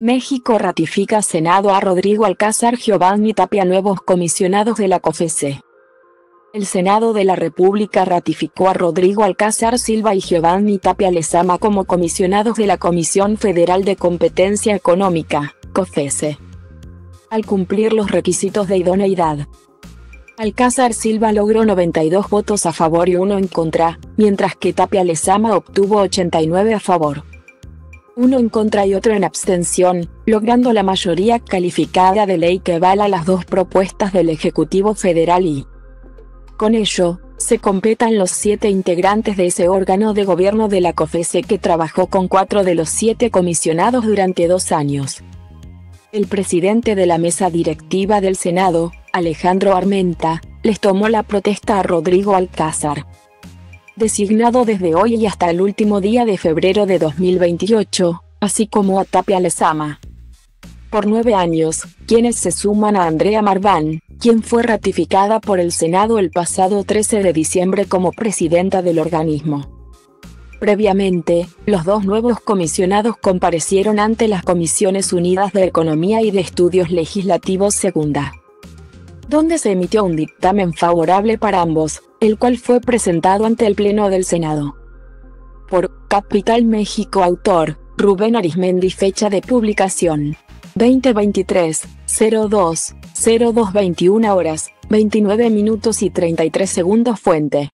México ratifica Senado a Rodrigo Alcázar Giovanni Tapia nuevos comisionados de la COFESE. El Senado de la República ratificó a Rodrigo Alcázar Silva y Giovanni Tapia Lezama como comisionados de la Comisión Federal de Competencia Económica, COFESE. Al cumplir los requisitos de idoneidad, Alcázar Silva logró 92 votos a favor y uno en contra, mientras que Tapia Lezama obtuvo 89 a favor uno en contra y otro en abstención, logrando la mayoría calificada de ley que avala las dos propuestas del Ejecutivo Federal y, con ello, se completan los siete integrantes de ese órgano de gobierno de la COFESE que trabajó con cuatro de los siete comisionados durante dos años. El presidente de la mesa directiva del Senado, Alejandro Armenta, les tomó la protesta a Rodrigo Alcázar designado desde hoy y hasta el último día de febrero de 2028, así como a Tapia Lezama. Por nueve años, quienes se suman a Andrea Marván, quien fue ratificada por el Senado el pasado 13 de diciembre como presidenta del organismo. Previamente, los dos nuevos comisionados comparecieron ante las Comisiones Unidas de Economía y de Estudios Legislativos Segunda donde se emitió un dictamen favorable para ambos, el cual fue presentado ante el Pleno del Senado. Por Capital México Autor, Rubén Arismendi Fecha de publicación. 2023, 02, 0221 horas, 29 minutos y 33 segundos Fuente.